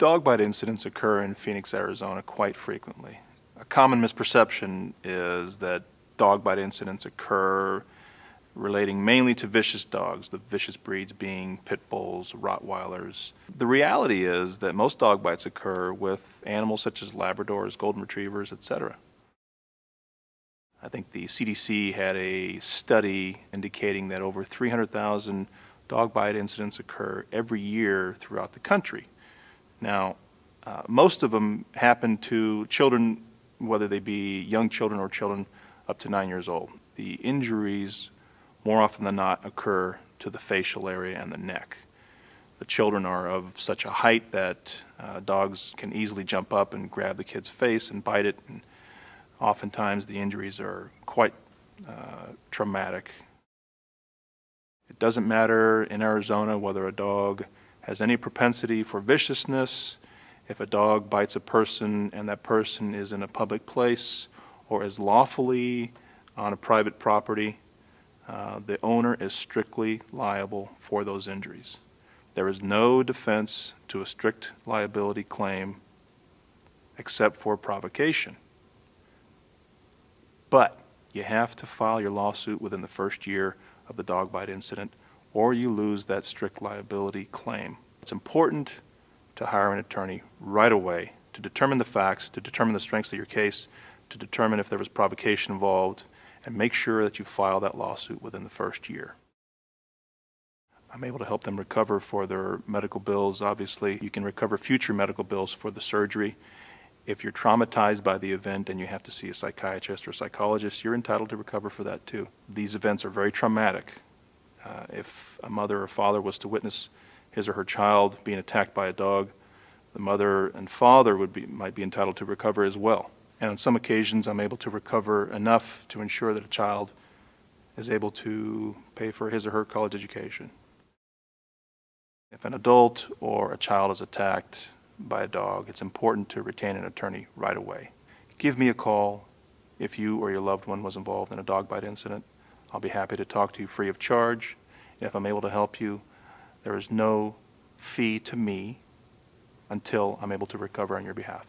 Dog bite incidents occur in Phoenix, Arizona quite frequently. A common misperception is that dog bite incidents occur relating mainly to vicious dogs, the vicious breeds being pit bulls, Rottweilers. The reality is that most dog bites occur with animals such as Labradors, Golden Retrievers, etc. I think the CDC had a study indicating that over 300,000 dog bite incidents occur every year throughout the country. Now, uh, most of them happen to children, whether they be young children or children up to nine years old. The injuries, more often than not, occur to the facial area and the neck. The children are of such a height that uh, dogs can easily jump up and grab the kid's face and bite it. And oftentimes the injuries are quite uh, traumatic. It doesn't matter in Arizona whether a dog has any propensity for viciousness, if a dog bites a person and that person is in a public place or is lawfully on a private property, uh, the owner is strictly liable for those injuries. There is no defense to a strict liability claim except for provocation. But you have to file your lawsuit within the first year of the dog bite incident or you lose that strict liability claim. It's important to hire an attorney right away to determine the facts, to determine the strengths of your case, to determine if there was provocation involved, and make sure that you file that lawsuit within the first year. I'm able to help them recover for their medical bills. Obviously, you can recover future medical bills for the surgery. If you're traumatized by the event and you have to see a psychiatrist or psychologist, you're entitled to recover for that too. These events are very traumatic. Uh, if a mother or father was to witness his or her child being attacked by a dog, the mother and father would be, might be entitled to recover as well. And on some occasions, I'm able to recover enough to ensure that a child is able to pay for his or her college education. If an adult or a child is attacked by a dog, it's important to retain an attorney right away. Give me a call if you or your loved one was involved in a dog bite incident. I'll be happy to talk to you free of charge. If I'm able to help you, there is no fee to me until I'm able to recover on your behalf.